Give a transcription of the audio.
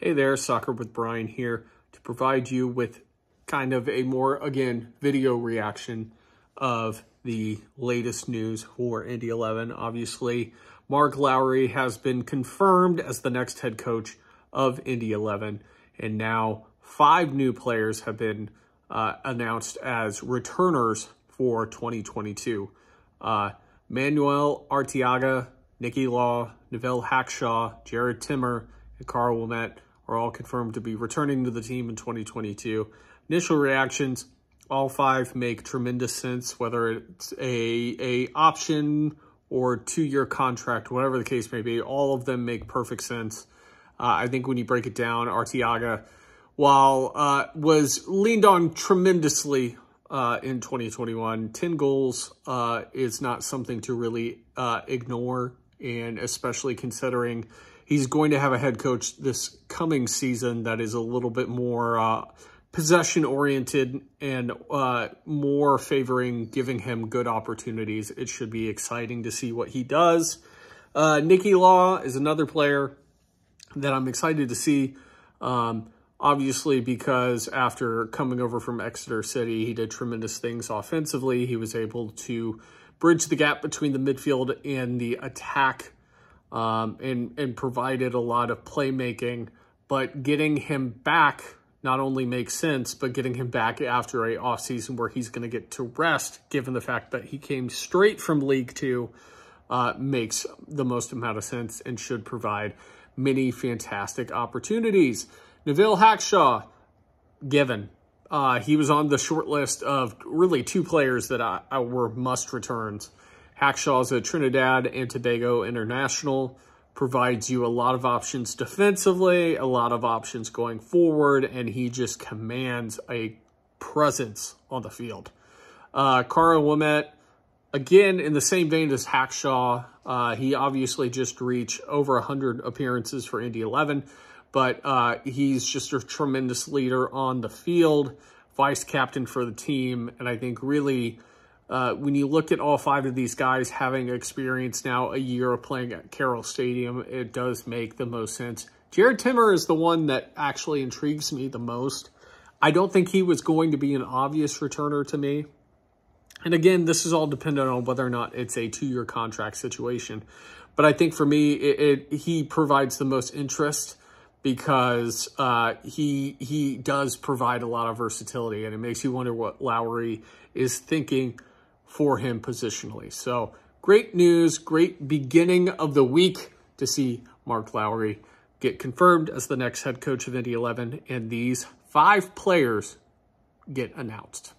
Hey there, Soccer with Brian here to provide you with kind of a more, again, video reaction of the latest news for Indy 11. Obviously, Mark Lowry has been confirmed as the next head coach of Indy 11, and now five new players have been uh, announced as returners for 2022. Uh, Manuel Arteaga, Nicky Law, Neville Hackshaw, Jared Timmer, and Karl Ouimet are all confirmed to be returning to the team in 2022. Initial reactions, all five make tremendous sense, whether it's a, a option or two-year contract, whatever the case may be, all of them make perfect sense. Uh, I think when you break it down, Arteaga, while uh, was leaned on tremendously uh, in 2021, 10 goals uh, is not something to really uh, ignore, and especially considering he's going to have a head coach this coming season that is a little bit more uh, possession oriented and uh, more favoring giving him good opportunities. It should be exciting to see what he does. Uh, Nicky Law is another player that I'm excited to see. Um, obviously, because after coming over from Exeter City, he did tremendous things offensively. He was able to bridge the gap between the midfield and the attack um, and, and provided a lot of playmaking. But getting him back not only makes sense, but getting him back after a offseason where he's going to get to rest, given the fact that he came straight from League Two, uh, makes the most amount of sense and should provide many fantastic opportunities. Neville Hackshaw, given. Uh, he was on the short list of really two players that I, I were must returns. Hackshaw's a Trinidad and Tobago international, provides you a lot of options defensively, a lot of options going forward, and he just commands a presence on the field. Uh, Karl Ouimet, again, in the same vein as Hackshaw, uh, he obviously just reached over 100 appearances for Indy 11, but uh, he's just a tremendous leader on the field, vice captain for the team, and I think really uh, when you look at all five of these guys having experience now a year of playing at Carroll Stadium, it does make the most sense. Jared Timmer is the one that actually intrigues me the most. I don't think he was going to be an obvious returner to me. And again, this is all dependent on whether or not it's a two-year contract situation. But I think for me, it, it he provides the most interest because uh, he he does provide a lot of versatility, and it makes you wonder what Lowry is thinking for him positionally. So great news, great beginning of the week to see Mark Lowry get confirmed as the next head coach of Indy 11 and these five players get announced.